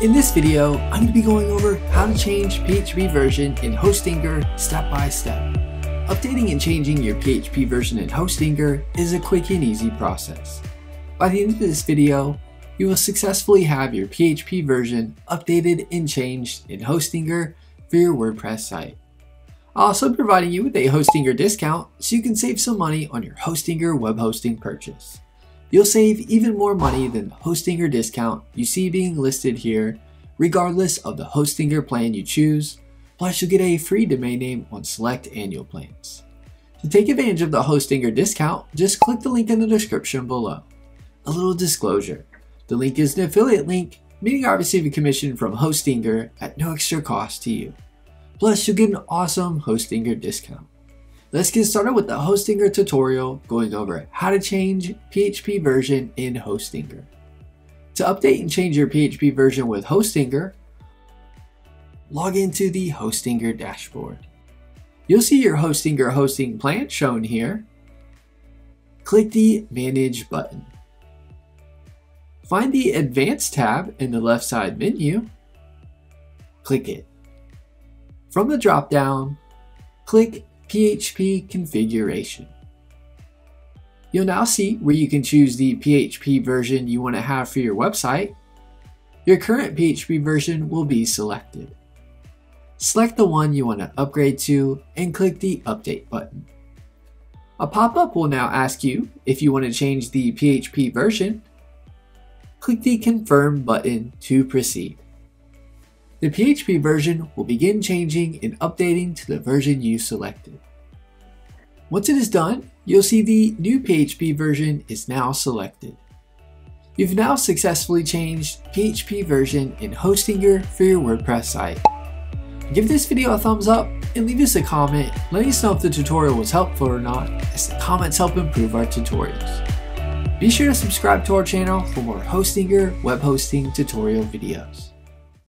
In this video, I'm going to be going over how to change PHP version in Hostinger step by step. Updating and changing your PHP version in Hostinger is a quick and easy process. By the end of this video, you will successfully have your PHP version updated and changed in Hostinger for your WordPress site. I'll also be providing you with a Hostinger discount so you can save some money on your Hostinger web hosting purchase. You'll save even more money than the Hostinger discount you see being listed here, regardless of the Hostinger plan you choose, plus you'll get a free domain name on select annual plans. To take advantage of the Hostinger discount, just click the link in the description below. A little disclosure. The link is an affiliate link, meaning I receive a commission from Hostinger at no extra cost to you. Plus, you'll get an awesome Hostinger discount. Let's get started with the Hostinger tutorial going over how to change PHP version in Hostinger. To update and change your PHP version with Hostinger, log into the Hostinger dashboard. You'll see your Hostinger hosting plan shown here. Click the Manage button. Find the Advanced tab in the left side menu. Click it. From the drop-down, click PHP Configuration. You'll now see where you can choose the PHP version you want to have for your website. Your current PHP version will be selected. Select the one you want to upgrade to and click the Update button. A pop-up will now ask you if you want to change the PHP version click the Confirm button to proceed. The PHP version will begin changing and updating to the version you selected. Once it is done, you'll see the new PHP version is now selected. You've now successfully changed PHP version in Hostinger for your WordPress site. Give this video a thumbs up and leave us a comment letting us know if the tutorial was helpful or not, as the comments help improve our tutorials. Be sure to subscribe to our channel for more Hostinger web hosting tutorial videos.